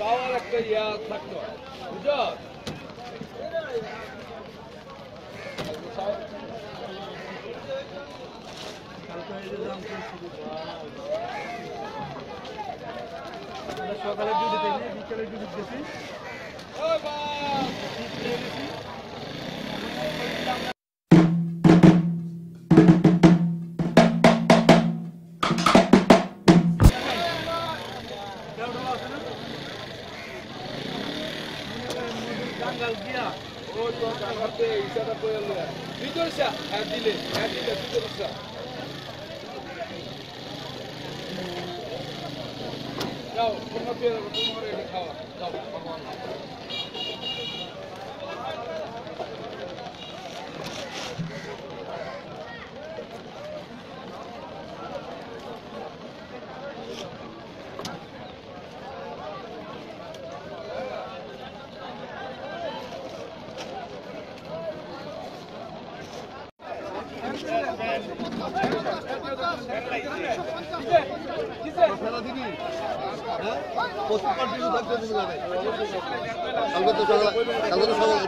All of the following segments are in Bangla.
পাওয়ার একটা ইয়া থাকতো বুঝছ? সকালে ডিউটি বিকেলে ডিউটি গেছি টাঙ্গাল গিয়া ও তো কাকাতে ইশারা করে লো ভিতর সা হ্যাঁ দিলে হ্যাঁ দিলে ভিতর সা যাও তোমরা পেয়ে তোমরা এটা খাওয়া যাও ভগবান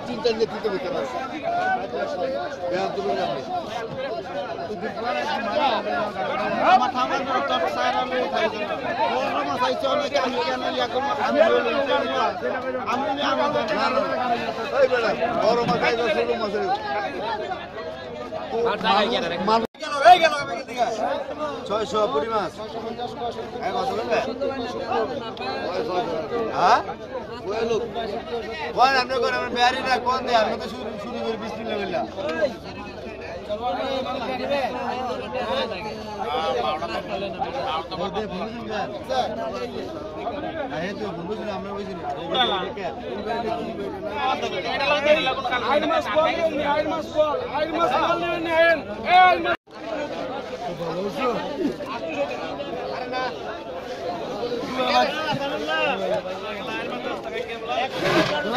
তিনটা নিয়ে তিনটে বেঁচে পারে বেহার ছয়শো কুড়ি মাছ হ্যাঁ হ্যাঁ কোন আপনি কোন আমার বেয়ারি না কোন দেয় আপনি তো শুরু শুরু করে বিশ মিনিট লাগলা আমরা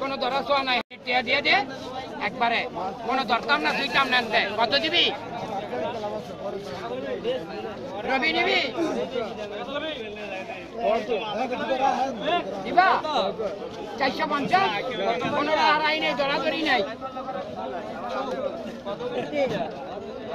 কোনো ধরা ছোয়া নাই টিয়া দিয়ে দে, একবারে। কোনো ধরতাম না তুই টাম নেন দে। কত দিবি? রবি নিবি? দিবা? চারশো পঞ্চাশ? পনেরো আড়াই নেই ধরাধরি নাই।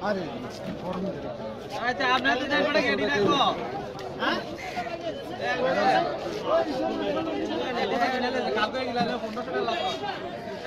আর আচ্ছা আপনাদের জায়গাটা গেডি রাখো হ্যাঁ কালকে গেলে পনেরোশো টাকা লাগবে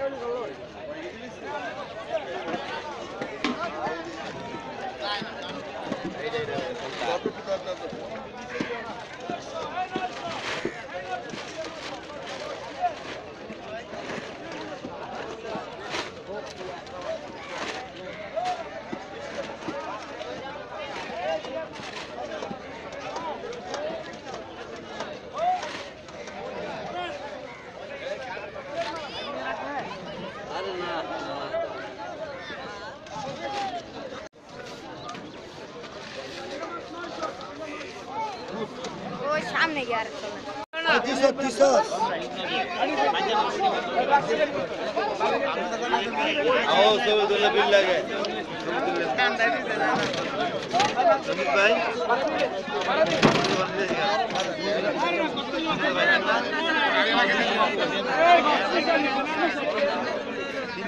Поехали, Володь! Gracias.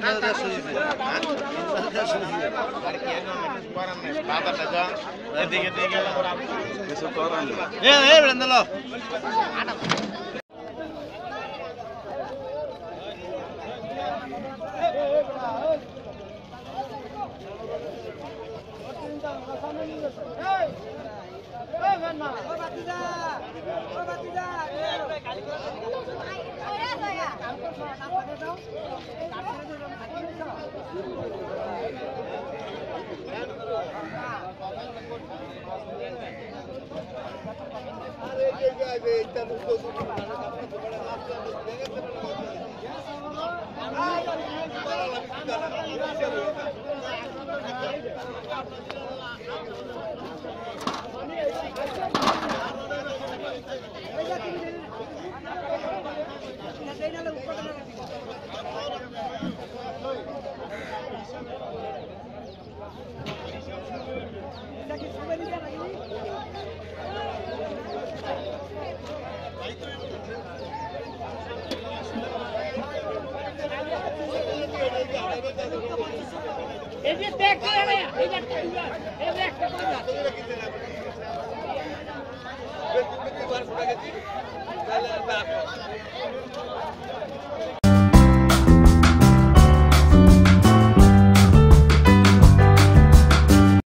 ও ছবি তুলে বিল লাগে সুমিত ভাই Ella está aquí, ella está.